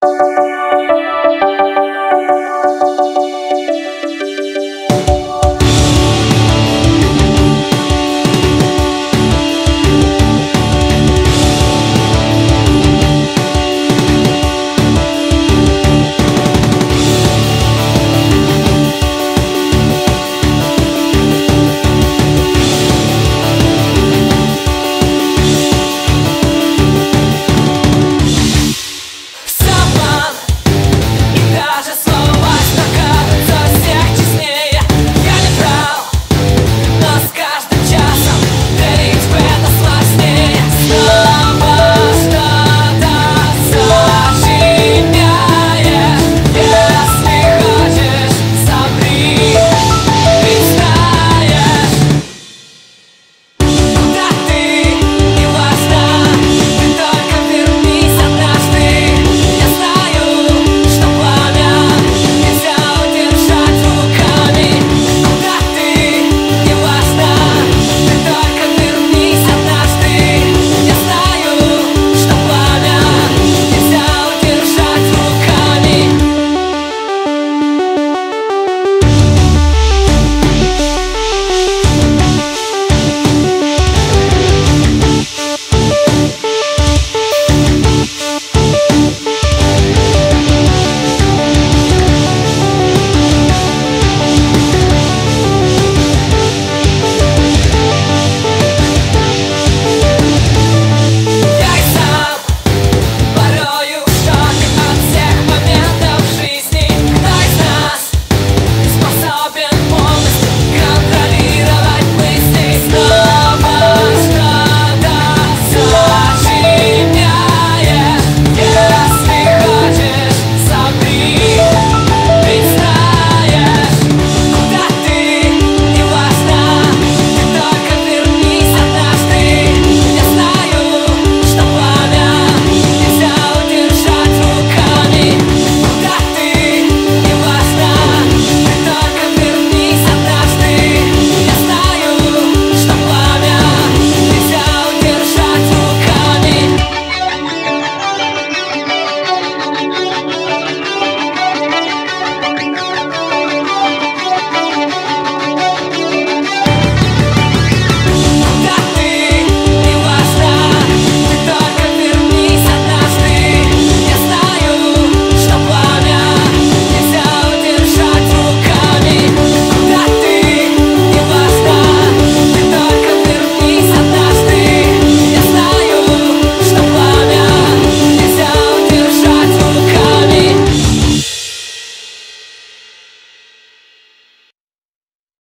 Música